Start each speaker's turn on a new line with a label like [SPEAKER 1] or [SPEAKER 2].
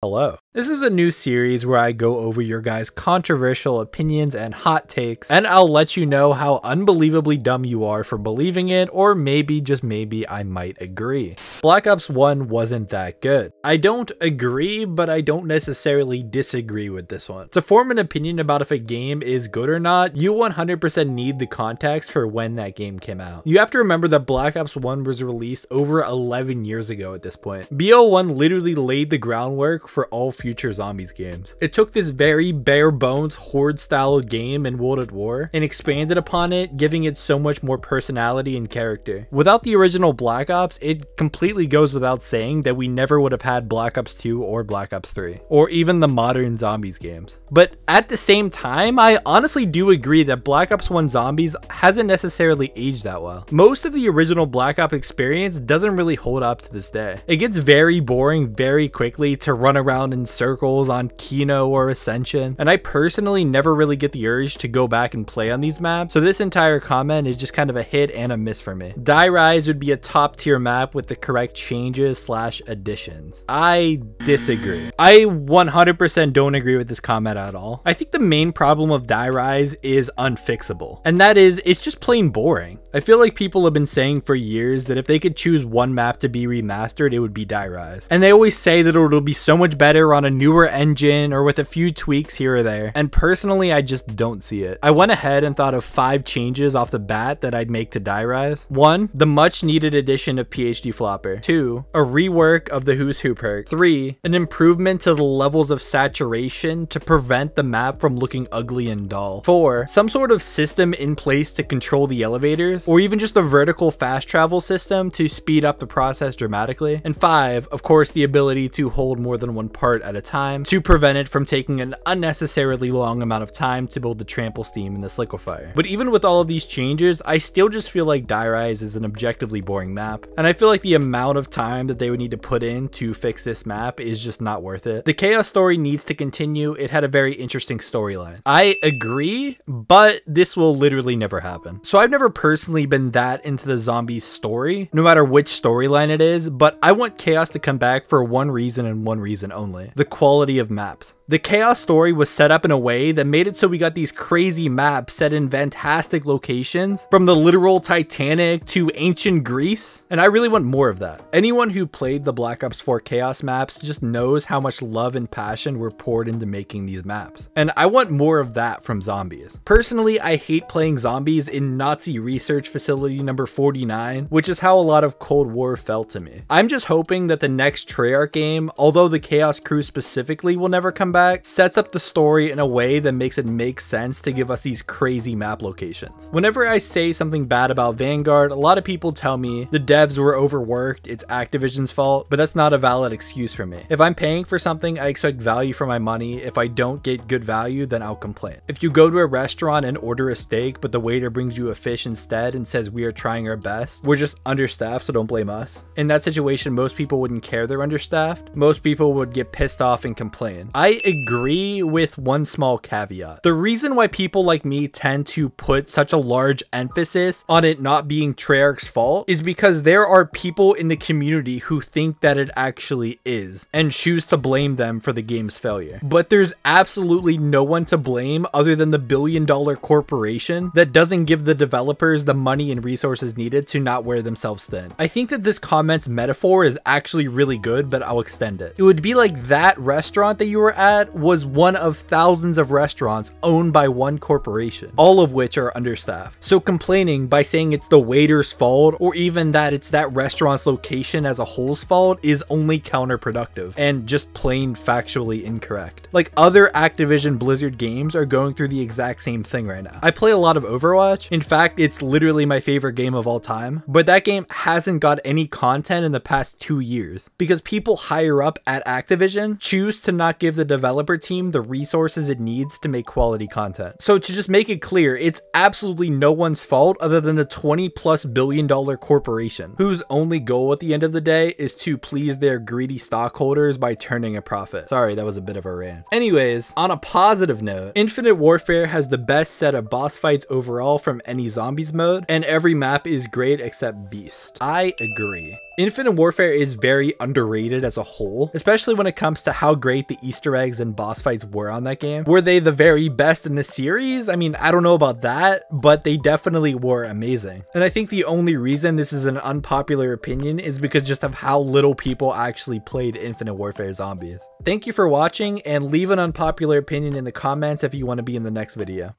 [SPEAKER 1] Hello. This is a new series where I go over your guys' controversial opinions and hot takes, and I'll let you know how unbelievably dumb you are for believing it, or maybe, just maybe, I might agree. Black Ops 1 wasn't that good. I don't agree, but I don't necessarily disagree with this one. To form an opinion about if a game is good or not, you 100% need the context for when that game came out. You have to remember that Black Ops 1 was released over 11 years ago at this point. BO1 literally laid the groundwork for all future zombies games. It took this very bare bones horde style game in World at War and expanded upon it, giving it so much more personality and character. Without the original Black Ops, it completely goes without saying that we never would have had Black Ops 2 or Black Ops 3, or even the modern zombies games. But at the same time, I honestly do agree that Black Ops 1 Zombies hasn't necessarily aged that well. Most of the original Black Ops experience doesn't really hold up to this day. It gets very boring very quickly to run around in circles on Kino or Ascension, and I personally never really get the urge to go back and play on these maps, so this entire comment is just kind of a hit and a miss for me. Die Rise would be a top tier map with the correct changes slash additions. I disagree. I 100% don't agree with this comment at all. I think the main problem of Die Rise is unfixable, and that is it's just plain boring. I feel like people have been saying for years that if they could choose one map to be remastered, it would be Die Rise. And they always say that it'll be so much better on a newer engine or with a few tweaks here or there. And personally, I just don't see it. I went ahead and thought of five changes off the bat that I'd make to Die Rise. One, the much needed addition of PhD Flopper. Two, a rework of the Who's Who perk. Three, an improvement to the levels of saturation to prevent the map from looking ugly and dull. Four, some sort of system in place to control the elevators or even just a vertical fast travel system to speed up the process dramatically. And five, of course, the ability to hold more than one part at a time to prevent it from taking an unnecessarily long amount of time to build the trample steam in the Sliquifier. But even with all of these changes, I still just feel like Die Rise is an objectively boring map. And I feel like the amount of time that they would need to put in to fix this map is just not worth it. The Chaos story needs to continue. It had a very interesting storyline. I agree, but this will literally never happen. So I've never personally been that into the zombie story, no matter which storyline it is, but I want Chaos to come back for one reason and one reason only. The quality of maps. The Chaos story was set up in a way that made it so we got these crazy maps set in fantastic locations, from the literal Titanic to ancient Greece, and I really want more of that. Anyone who played the Black Ops 4 Chaos maps just knows how much love and passion were poured into making these maps, and I want more of that from zombies. Personally, I hate playing zombies in Nazi research facility number 49, which is how a lot of Cold War felt to me. I'm just hoping that the next Treyarch game, although the Chaos Crew specifically will never come back, sets up the story in a way that makes it make sense to give us these crazy map locations. Whenever I say something bad about Vanguard, a lot of people tell me the devs were overworked, it's Activision's fault, but that's not a valid excuse for me. If I'm paying for something, I expect value for my money. If I don't get good value, then I'll complain. If you go to a restaurant and order a steak, but the waiter brings you a fish instead and says we are trying our best, we're just understaffed, so don't blame us. In that situation, most people wouldn't care they're understaffed. Most people would get pissed off and complain. I agree with one small caveat. The reason why people like me tend to put such a large emphasis on it not being Treyarch's fault is because there are people in the community who think that it actually is and choose to blame them for the game's failure. But there's absolutely no one to blame other than the billion dollar corporation that doesn't give the developers the money and resources needed to not wear themselves thin. I think that this comment's metaphor is actually really good, but I'll extend it. It would be like that restaurant that you were at was one of thousands of restaurants owned by one corporation, all of which are understaffed. So complaining by saying it's the waiter's fault or even that it's that restaurant's location as a whole's fault is only counterproductive and just plain factually incorrect. Like other Activision Blizzard games are going through the exact same thing right now. I play a lot of Overwatch. In fact, it's literally my favorite game of all time, but that game hasn't got any content in the past two years because people higher up at Activision choose to not give the developer team the resources it needs to make quality content. So to just make it clear, it's absolutely no one's fault other than the 20 plus billion dollar corporation whose only goal at the end of the day is to please their greedy stockholders by turning a profit. Sorry, that was a bit of a rant. Anyways, on a positive note, Infinite Warfare has the best set of boss fights overall from any zombies mode, and every map is great except Beast. I agree. Infinite Warfare is very underrated as a whole, especially when it comes to how great the Easter eggs and boss fights were on that game. Were they the very best in the series? I mean, I don't know about that, but they definitely were amazing. And I think the only reason this is an unpopular opinion is because just of how little people actually played Infinite Warfare Zombies. Thank you for watching and leave an unpopular opinion in the comments if you want to be in the next video.